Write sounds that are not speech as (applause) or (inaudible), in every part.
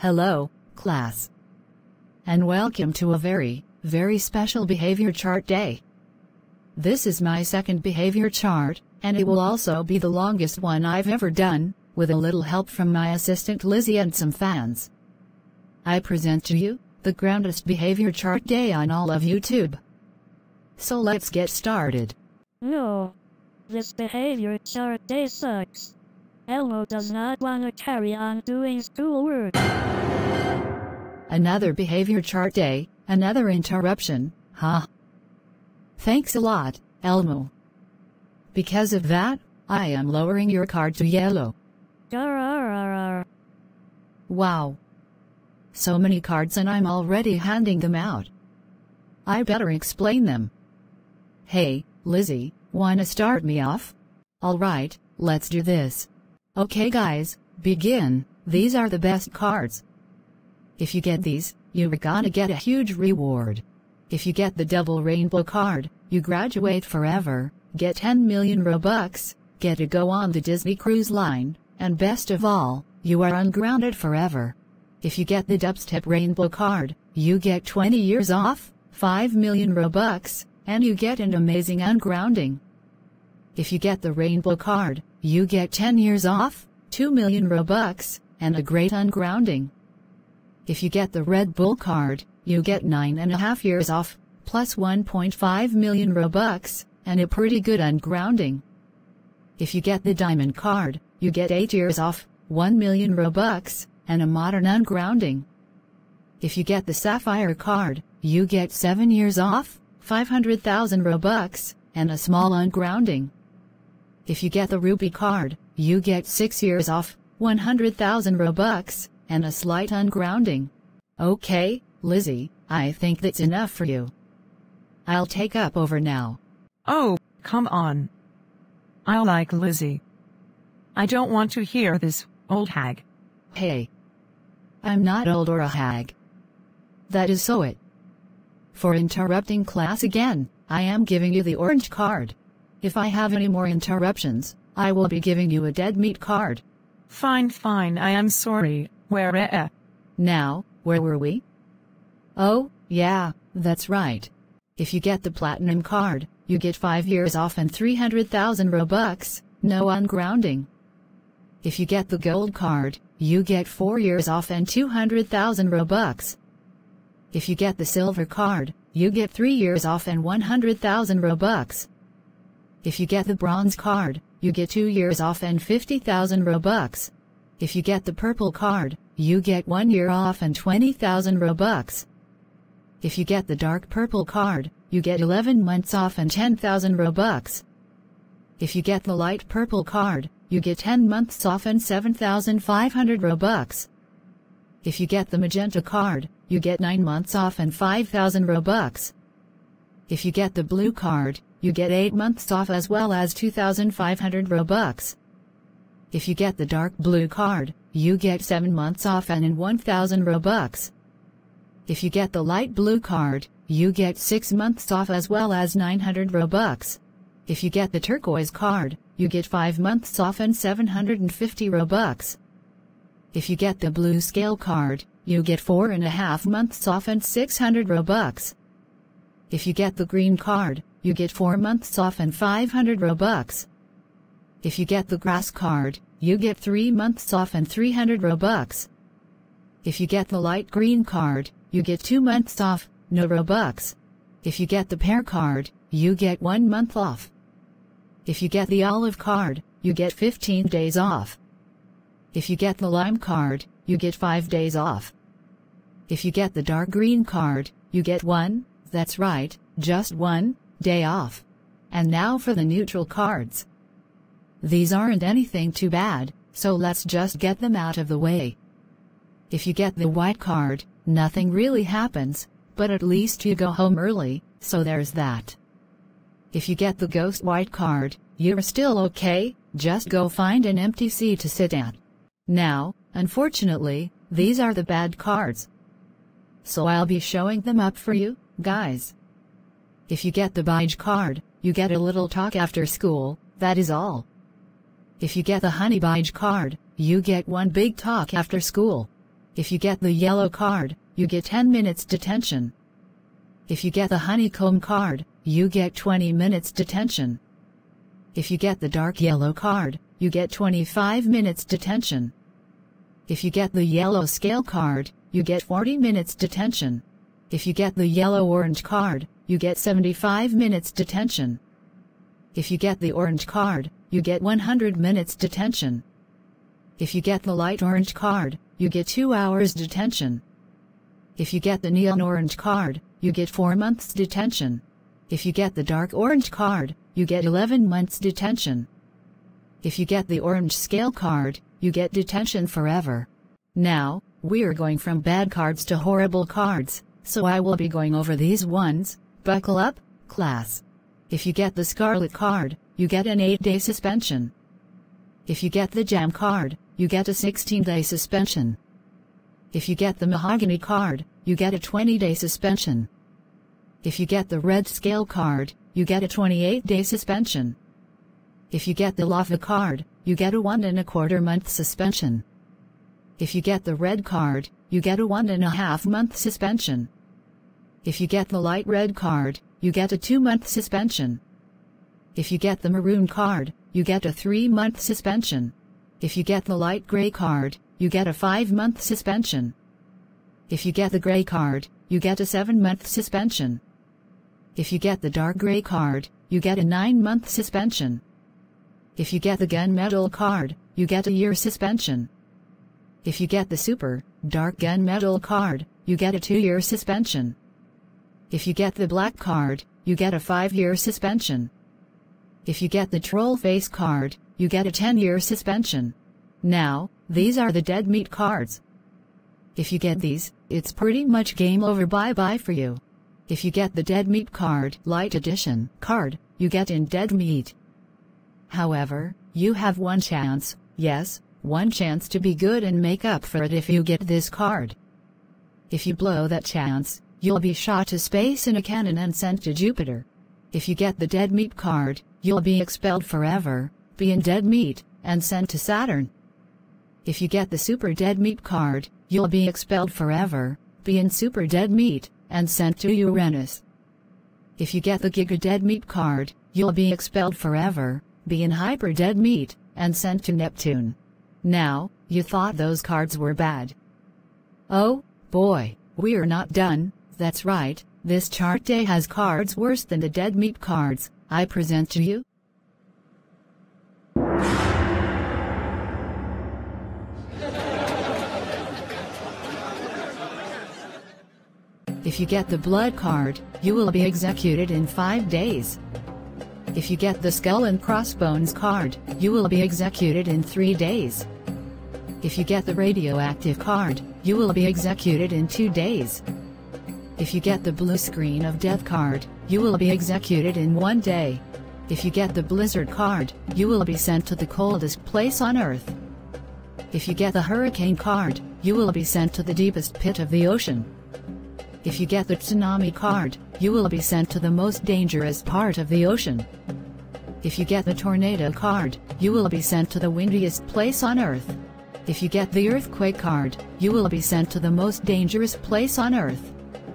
Hello, class. And welcome to a very, very special behavior chart day. This is my second behavior chart, and it will also be the longest one I've ever done, with a little help from my assistant Lizzie and some fans. I present to you, the grandest behavior chart day on all of YouTube. So let's get started. No. This behavior chart day sucks. Elmo does not want to carry on doing schoolwork. Another behavior chart day, another interruption, huh? Thanks a lot, Elmo. Because of that, I am lowering your card to yellow. Wow. So many cards and I'm already handing them out. I better explain them. Hey, Lizzie, wanna start me off? Alright, let's do this. Okay guys, begin, these are the best cards. If you get these, you're gonna get a huge reward. If you get the double rainbow card, you graduate forever, get 10 million Robux, get to go on the Disney Cruise Line, and best of all, you are ungrounded forever. If you get the dubstep rainbow card, you get 20 years off, 5 million Robux, and you get an amazing ungrounding. If you get the rainbow card, you get 10 years off, 2 million Robux, and a great ungrounding. If you get the Red Bull card, you get 9.5 years off, plus 1.5 million Robux, and a pretty good ungrounding. If you get the Diamond card, you get 8 years off, 1 million Robux, and a modern ungrounding. If you get the Sapphire card, you get 7 years off, 500,000 Robux, and a small ungrounding. If you get the Ruby card, you get 6 years off, 100,000 Robux, and a slight ungrounding. Okay, Lizzie, I think that's enough for you. I'll take up over now. Oh, come on. I like Lizzie. I don't want to hear this, old hag. Hey. I'm not old or a hag. That is so it. For interrupting class again, I am giving you the orange card. If I have any more interruptions, I will be giving you a dead meat card. Fine, fine, I am sorry. Where eh? Now, where were we? Oh, yeah, that's right. If you get the platinum card, you get 5 years off and 300,000 Robux, no ungrounding. If you get the gold card, you get 4 years off and 200,000 Robux. If you get the silver card, you get 3 years off and 100,000 Robux. If you get the bronze card, you get 2 years off and 50,000 Robux. If you get the purple card, you get 1 year off and 20,000 Robux. If you get the dark purple card, you get 11 months off and 10,000 Robux. If you get the light purple card, you get 10 months off and 7,500 Robux. If you get the magenta card, you get 9 months off and 5,000 Robux. If you get the blue card, you get 8 months off as well as 2,500 Robux. If you get the dark blue card, you get 7 months off and in 1000 Robux. If you get the light blue card, you get 6 months off as well as 900 Robux. If you get the turquoise card, you get 5 months off and 750 Robux. If you get the blue scale card, you get 4.5 months off and 600 Robux. If you get the green card, you get 4 months off and 500 Robux. If you get the grass card, you get 3 months off and 300 Robux. If you get the light green card, you get 2 months off, no Robux. If you get the pear card, you get 1 month off. If you get the olive card, you get 15 days off. If you get the lime card, you get 5 days off. If you get the dark green card, you get 1, that's right, just 1, day off. And now for the neutral cards. These aren't anything too bad, so let's just get them out of the way. If you get the white card, nothing really happens, but at least you go home early, so there's that. If you get the ghost white card, you're still okay, just go find an empty seat to sit at. Now, unfortunately, these are the bad cards. So I'll be showing them up for you, guys. If you get the beige card, you get a little talk after school, that is all. If you get the honey beige card, you get one big talk after school. If you get the yellow card, you get 10 minutes detention. If you get the honeycomb card, you get 20 minutes detention. If you get the dark yellow card, you get 25 minutes detention. If you get the yellow scale card, you get 40 minutes detention. If you get the yellow orange card, you get 75 minutes detention. If you get the orange card, you get 100 minutes detention. If you get the light orange card, you get 2 hours detention. If you get the neon orange card, you get 4 months detention. If you get the dark orange card, you get 11 months detention. If you get the orange scale card, you get detention forever. Now, we're going from bad cards to horrible cards, so I will be going over these ones, buckle up, class. If you get the scarlet card, you get an 8-day suspension. If you get the jam card, you get a 16-day suspension. If you get the mahogany card, you get a 20-day suspension. If you get the red scale card, you get a 28-day suspension. If you get the lava card, you get a one and a quarter month suspension. If you get the red card, you get a one and a half month suspension. If you get the light red card, you get a two month suspension. If you get the maroon card, you get a three month suspension. If you get the light gray card, you get a five month suspension. If you get the gray card, you get a seven month suspension. If you get the dark gray card, you get a nine month suspension. If you get the gunmetal card, you get a year suspension. If you get the super, dark gunmetal card, you get a two-year suspension. If you get the black card, you get a five-year suspension. If you get the troll face card, you get a 10-year suspension. Now, these are the dead meat cards. If you get these, it's pretty much game over bye-bye for you. If you get the dead meat card, light edition card, you get in dead meat. However, you have one chance, yes, one chance to be good and make up for it if you get this card. If you blow that chance, you'll be shot to space in a cannon and sent to Jupiter. If you get the dead meat card, you'll be expelled forever, be in dead meat, and sent to Saturn. If you get the super dead meat card, you'll be expelled forever, be in super dead meat, and sent to Uranus. If you get the giga dead meat card, you'll be expelled forever, be in hyper dead meat, and sent to Neptune. Now, you thought those cards were bad. Oh, boy, we're not done, that's right, this chart day has cards worse than the dead meat cards, I present to you. If you get the blood card, you will be executed in 5 days. If you get the skull and crossbones card, you will be executed in 3 days. If you get the radioactive card, you will be executed in 2 days. If you get the blue screen of death card, you will be executed in 1 day. If you get the blizzard card, you will be sent to the coldest place on earth. If you get the hurricane card, you will be sent to the deepest pit of the ocean. If you get the tsunami card, you will be sent to the most dangerous part of the ocean. If you get the tornado card, you will be sent to the windiest place on earth. If you get the earthquake card, you will be sent to the most dangerous place on earth.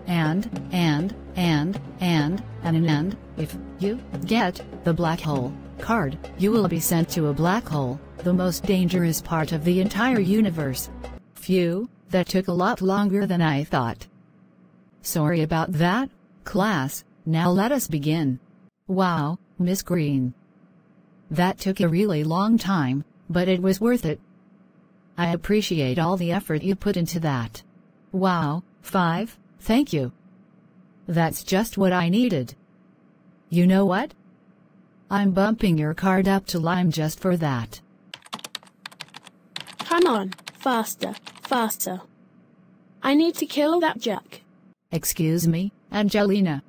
And, and, and, and, and, and, if you get the black hole card, you will be sent to a black hole, the most dangerous part of the entire universe. Phew, that took a lot longer than I thought. Sorry about that, class, now let us begin. Wow, Miss Green. That took a really long time, but it was worth it. I appreciate all the effort you put into that. Wow, 5, thank you. That's just what I needed. You know what? I'm bumping your card up to lime just for that. Come on, faster, faster. I need to kill that Jack. Excuse me, Angelina.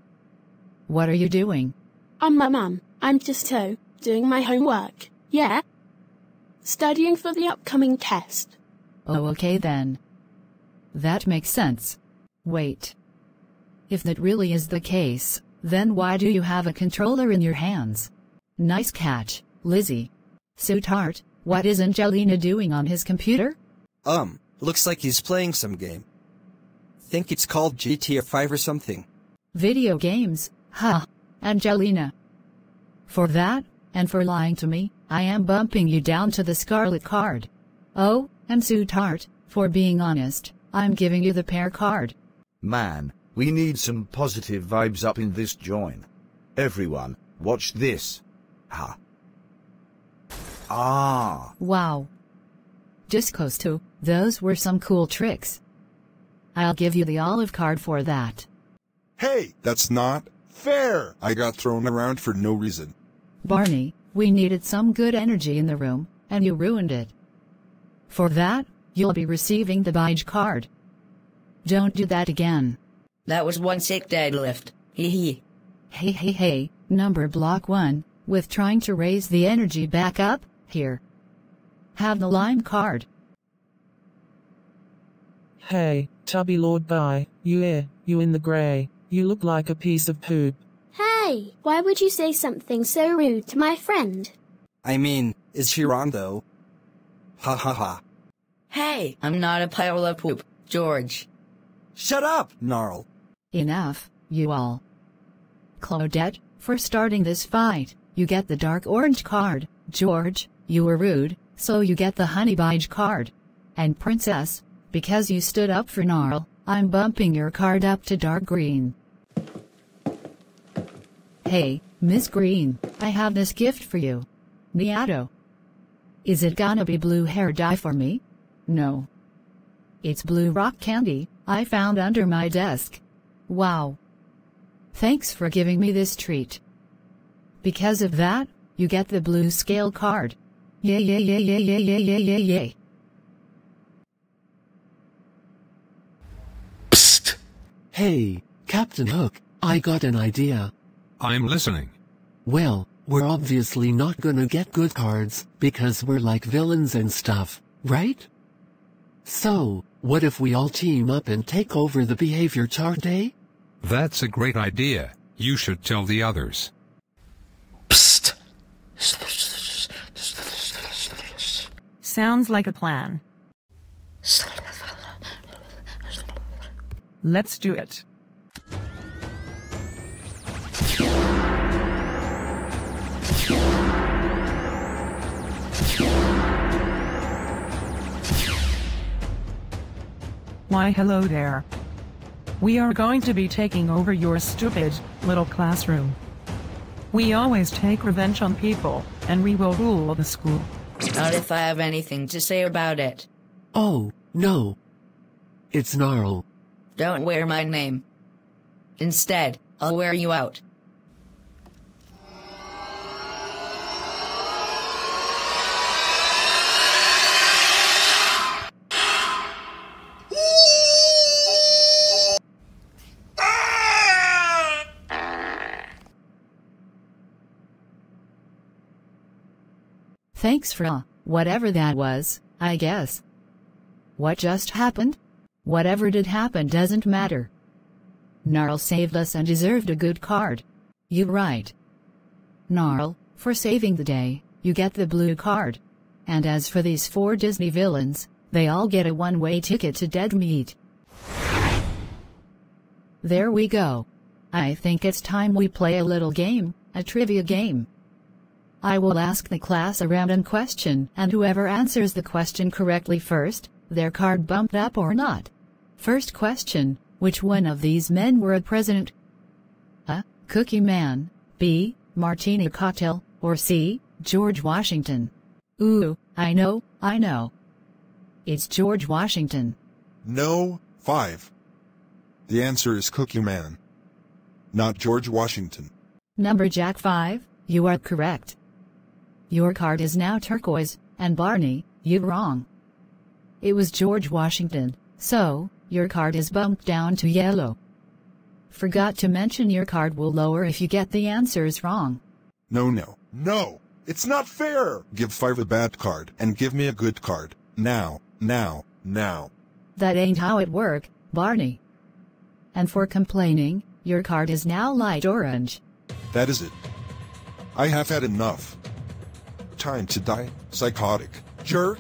What are you doing? I'm my mum. I'm just so, doing my homework. Yeah? Studying for the upcoming test. Oh, okay then. That makes sense. Wait. If that really is the case, then why do you have a controller in your hands? Nice catch, Lizzie. Sweetheart, what is Angelina doing on his computer? Um, Looks like he's playing some game. Think it's called GTA 5 or something. Video games, huh, Angelina. For that, and for lying to me, I am bumping you down to the scarlet card. Oh, and sweetheart, for being honest, I'm giving you the pear card. Man, we need some positive vibes up in this joint. Everyone, watch this. Ha. Ah. Wow. Just close to, those were some cool tricks. I'll give you the olive card for that. Hey, that's not fair. I got thrown around for no reason. Barney, we needed some good energy in the room, and you ruined it. For that, you'll be receiving the beige card. Don't do that again. That was one sick deadlift. Hee hee. Hey hey hey, number block 1, with trying to raise the energy back up, here. Have the lime card. Hey, Tubby Lord Bye, you here, you in the grey, you look like a piece of poop. Hey, why would you say something so rude to my friend? I mean, is she wrong though? Ha ha ha. Hey, I'm not a pile of poop, George. Shut up, Gnarl. Enough, you all. Claudette, for starting this fight, you get the dark orange card. George, you were rude, so you get the honey beige card. And Princess, because you stood up for Gnarl, I'm bumping your card up to dark green. Hey, Miss Green, I have this gift for you. Miato. Is it gonna be blue hair dye for me? No. It's blue rock candy, I found under my desk. Wow. Thanks for giving me this treat. Because of that, you get the blue scale card. Yay yay yay yay yay yay yay yay yay. Psst! Hey, Captain Hook, I got an idea. I'm listening. Well, we're obviously not gonna get good cards, because we're like villains and stuff, right? So, what if we all team up and take over the behavior chart day? That's a great idea. You should tell the others. Psst! Sounds like a plan. Let's do it. Why hello there. We are going to be taking over your stupid, little classroom. We always take revenge on people, and we will rule the school. Not if I have anything to say about it. Oh, no. It's Gnarl. Don't wear my name. Instead, I'll wear you out. Thanks for uh, whatever that was, I guess. What just happened? Whatever did happen doesn't matter. Gnarl saved us and deserved a good card. You right. Gnarl, for saving the day, you get the blue card. And as for these four Disney villains, they all get a one-way ticket to Dead Meat. There we go. I think it's time we play a little game, a trivia game. I will ask the class a random question and whoever answers the question correctly first, their card bumped up or not. First question, which one of these men were a president? A. Cookie Man, B. Martini Cocktail, or C. George Washington? Ooh, I know, I know. It's George Washington. No, five. The answer is Cookie Man. Not George Washington. Number Jack 5, you are correct. Your card is now turquoise, and Barney, you wrong. It was George Washington, so, your card is bumped down to yellow. Forgot to mention your card will lower if you get the answers wrong. No, no, no! It's not fair! Give five a bad card and give me a good card. Now, now, now. That ain't how it work, Barney. And for complaining, your card is now light orange. That is it. I have had enough time to die, psychotic jerk.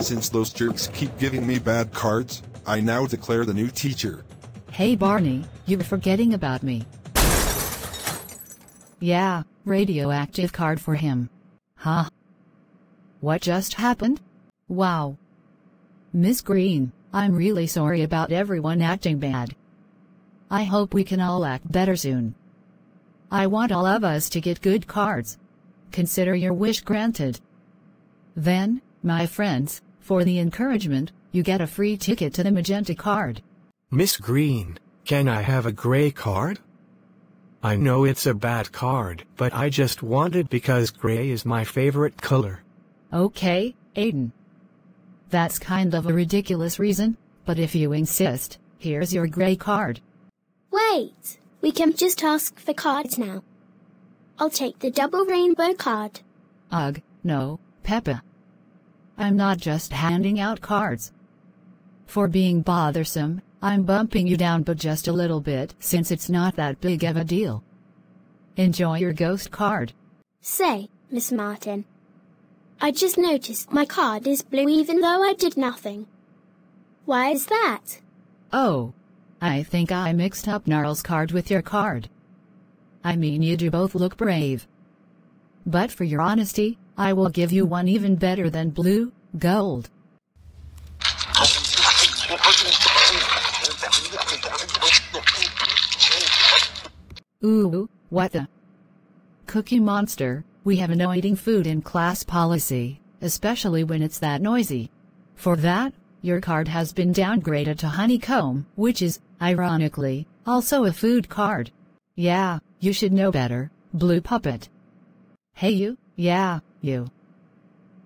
Since those jerks keep giving me bad cards, I now declare the new teacher. Hey Barney, you're forgetting about me. Yeah, radioactive card for him. Huh? What just happened? Wow. Miss Green, I'm really sorry about everyone acting bad. I hope we can all act better soon. I want all of us to get good cards. Consider your wish granted. Then, my friends, for the encouragement, you get a free ticket to the magenta card. Miss Green, can I have a gray card? I know it's a bad card, but I just want it because gray is my favorite color. Okay, Aiden. That's kind of a ridiculous reason, but if you insist, here's your gray card. Wait, we can just ask for cards now. I'll take the double rainbow card. Ugh, no, Peppa. I'm not just handing out cards. For being bothersome, I'm bumping you down but just a little bit since it's not that big of a deal. Enjoy your ghost card. Say, Miss Martin. I just noticed my card is blue even though I did nothing. Why is that? Oh. I think I mixed up Gnarl's card with your card. I mean you do both look brave. But for your honesty, I will give you one even better than blue, gold. Ooh, what the? Cookie Monster, we have no eating food in class policy, especially when it's that noisy. For that, your card has been downgraded to Honeycomb, which is, ironically, also a food card. Yeah, you should know better, Blue Puppet. Hey you, yeah, you.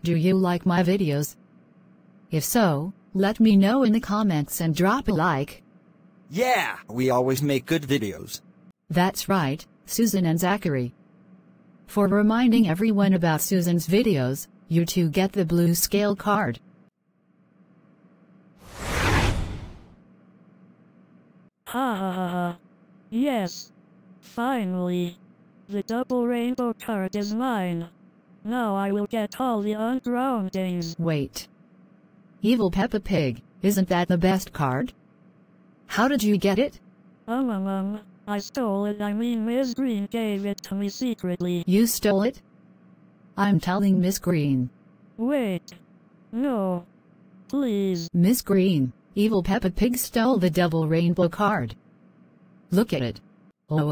Do you like my videos? If so, let me know in the comments and drop a like. Yeah, we always make good videos. That's right, Susan and Zachary. For reminding everyone about Susan's videos, you two get the blue scale card. Ha ha ha ha. Yes. Finally. The double rainbow card is mine. Now I will get all the ungroundings. Wait. Evil Peppa Pig, isn't that the best card? How did you get it? Um um um. I stole it. I mean Miss Green gave it to me secretly. You stole it? I'm telling Miss Green. Wait. No. Please. Miss Green, Evil Peppa Pig stole the double rainbow card. Look at it. Whoa.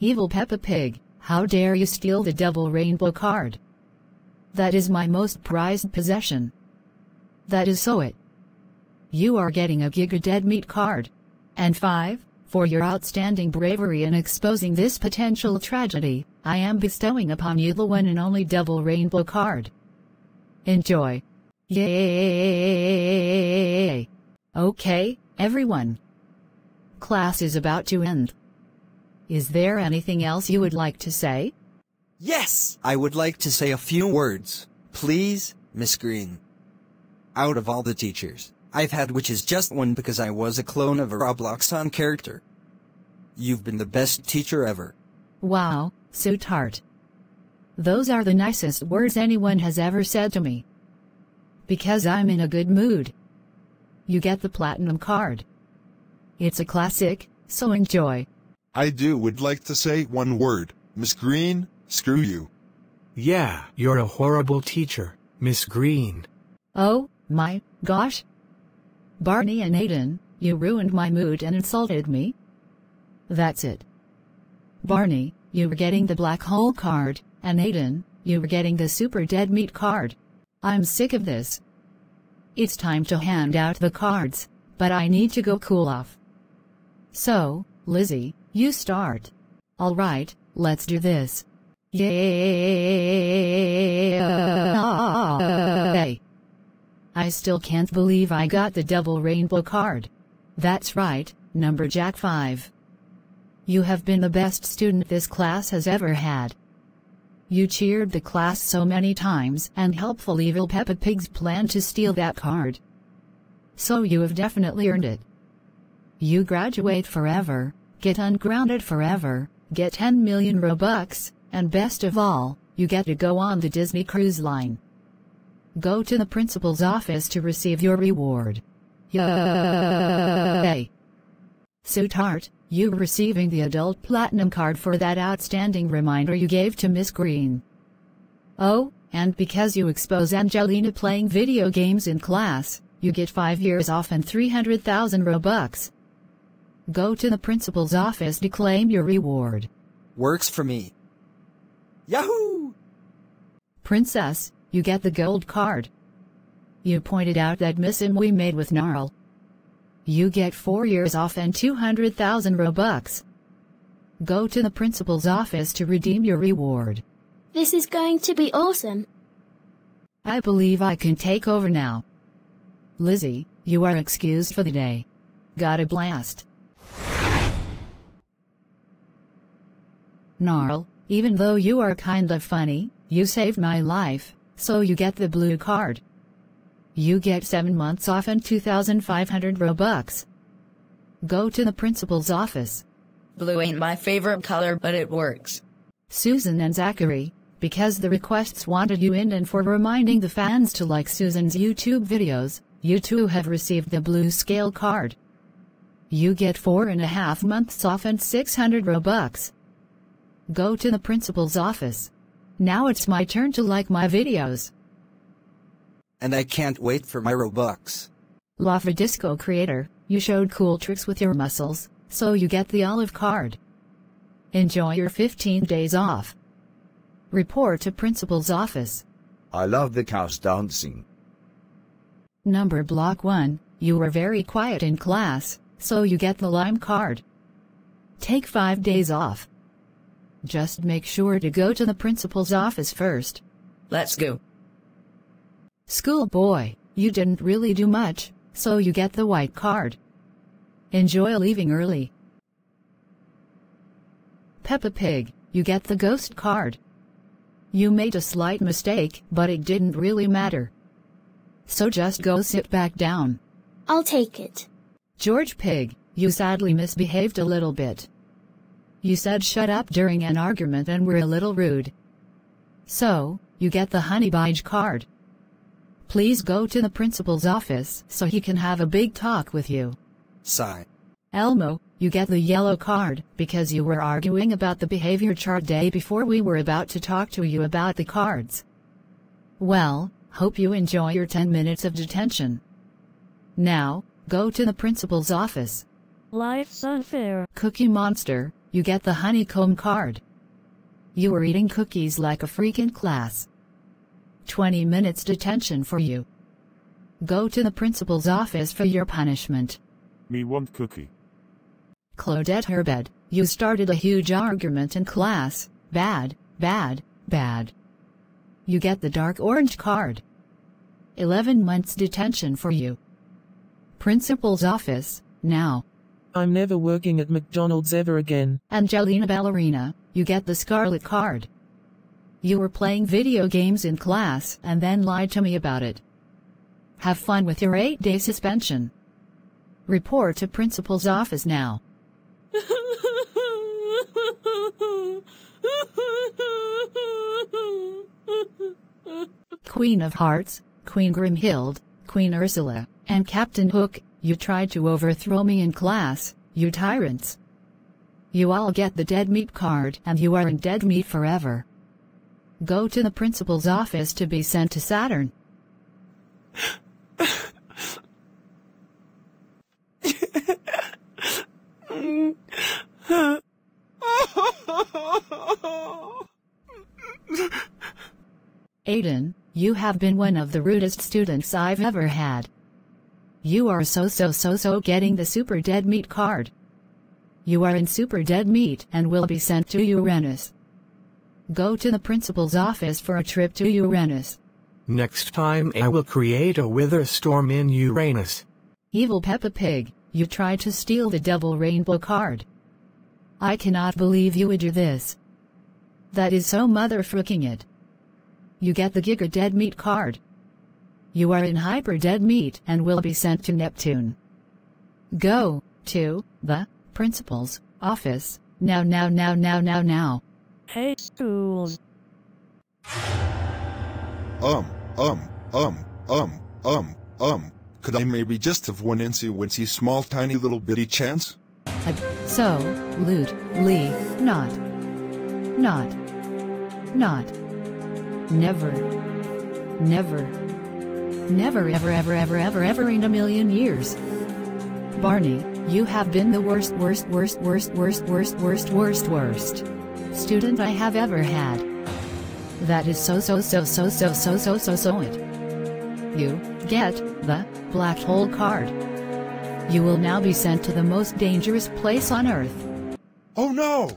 Evil Peppa Pig, how dare you steal the double rainbow card? That is my most prized possession. That is so it. You are getting a Giga Dead Meat card. And 5. For your outstanding bravery in exposing this potential tragedy, I am bestowing upon you the one and only double rainbow card. Enjoy. Yay! Okay, everyone. Class is about to end. Is there anything else you would like to say? Yes! I would like to say a few words. Please, Miss Green. Out of all the teachers, I've had which is just one because I was a clone of a Robloxon character. You've been the best teacher ever. Wow, so tart. Those are the nicest words anyone has ever said to me. Because I'm in a good mood. You get the platinum card. It's a classic, so enjoy. I do would like to say one word. Miss Green, screw you. Yeah, you're a horrible teacher, Miss Green. Oh, my gosh. Barney and Aiden, you ruined my mood and insulted me. That's it. Barney, you were getting the black hole card, and Aiden, you were getting the super dead meat card. I'm sick of this. It's time to hand out the cards, but I need to go cool off. So, Lizzie, you start. Alright, let's do this. Yay! I still can't believe I got the double rainbow card. That's right, number Jack 5. You have been the best student this class has ever had. You cheered the class so many times and helpful evil Peppa Pig's plan to steal that card. So you have definitely earned it. You graduate forever, get ungrounded forever, get 10 million Robux, and best of all, you get to go on the Disney Cruise Line. Go to the principal's office to receive your reward. Yay! Sweetheart, you receiving the adult platinum card for that outstanding reminder you gave to Miss Green. Oh, and because you expose Angelina playing video games in class, you get 5 years off and 300,000 Robux. Go to the principal's office to claim your reward. Works for me. Yahoo! Princess, you get the gold card. You pointed out that Miss we made with Gnarl. You get 4 years off and 200,000 Robux. Go to the principal's office to redeem your reward. This is going to be awesome. I believe I can take over now. Lizzie, you are excused for the day. Got a blast. Gnarl, even though you are kind of funny, you saved my life, so you get the blue card. You get 7 months off and 2,500 Robux. Go to the principal's office. Blue ain't my favorite color, but it works. Susan and Zachary, because the requests wanted you in and for reminding the fans to like Susan's YouTube videos, you too have received the blue scale card. You get four and a half months off and 600 Robux. Go to the principal's office. Now it's my turn to like my videos. And I can't wait for my Robux. Lava Disco creator, you showed cool tricks with your muscles, so you get the olive card. Enjoy your 15 days off. Report to principal's office. I love the cows dancing. Number block 1, you were very quiet in class, so you get the lime card. Take 5 days off. Just make sure to go to the principal's office first. Let's go. Schoolboy, you didn't really do much, so you get the white card. Enjoy leaving early. Peppa Pig, you get the ghost card. You made a slight mistake, but it didn't really matter. So just go sit back down. I'll take it. George Pig, you sadly misbehaved a little bit. You said shut up during an argument and were a little rude. So, you get the honey beige card. Please go to the principal's office so he can have a big talk with you. Sigh. Elmo, you get the yellow card because you were arguing about the behavior chart day before we were about to talk to you about the cards. Well, hope you enjoy your 10 minutes of detention. Now, go to the principal's office. Life's unfair. Cookie Monster, you get the honeycomb card. You were eating cookies like a freak in class. 20 minutes detention for you. Go to the principal's office for your punishment. Me want cookie. Claudette Herbed, you started a huge argument in class. Bad, bad, bad. You get the dark orange card. 11 months detention for you. Principal's office, now. I'm never working at McDonald's ever again. Angelina Ballerina, you get the scarlet card. You were playing video games in class and then lied to me about it. Have fun with your 8-day suspension. Report to principal's office now. (laughs) Queen of Hearts, Queen Grimhilde, Queen Ursula, and Captain Hook, you tried to overthrow me in class, you tyrants. You all get the dead meat card and you are in dead meat forever. Go to the principal's office to be sent to Saturn. Aiden, you have been one of the rudest students I've ever had. You are so so so so getting the super dead meat card. You are in super dead meat and will be sent to Uranus. Go to the principal's office for a trip to Uranus. Next time I will create a wither storm in Uranus. Evil Peppa Pig, you tried to steal the double rainbow card. I cannot believe you would do this. That is so motherfucking it. You get the Giga Dead Meat card. You are in Hyper Dead Meat and will be sent to Neptune. Go to the principal's office now now now now now now. Hey, schools. Um, um, um, um, um, um. Could I maybe just have one incy wincy small tiny little bitty chance? Uh, so, loot, Lee, not. Not. Not. Never. Never. Never ever ever ever ever ever in a million years. Barney, you have been the worst worst worst worst worst worst worst worst worst student I have ever had. That is so so so so so so so so so it. You get the black hole card. You will now be sent to the most dangerous place on Earth. Oh no!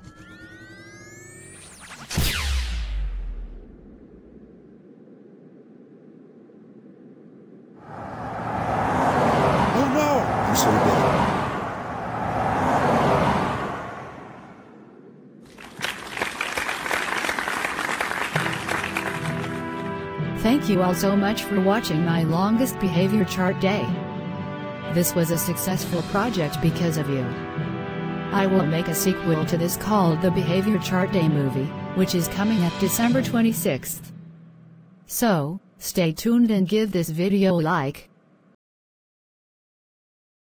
You all so much for watching my longest behavior chart day. This was a successful project because of you. I will make a sequel to this called the Behavior Chart Day movie, which is coming at December 26th. So, stay tuned and give this video a like,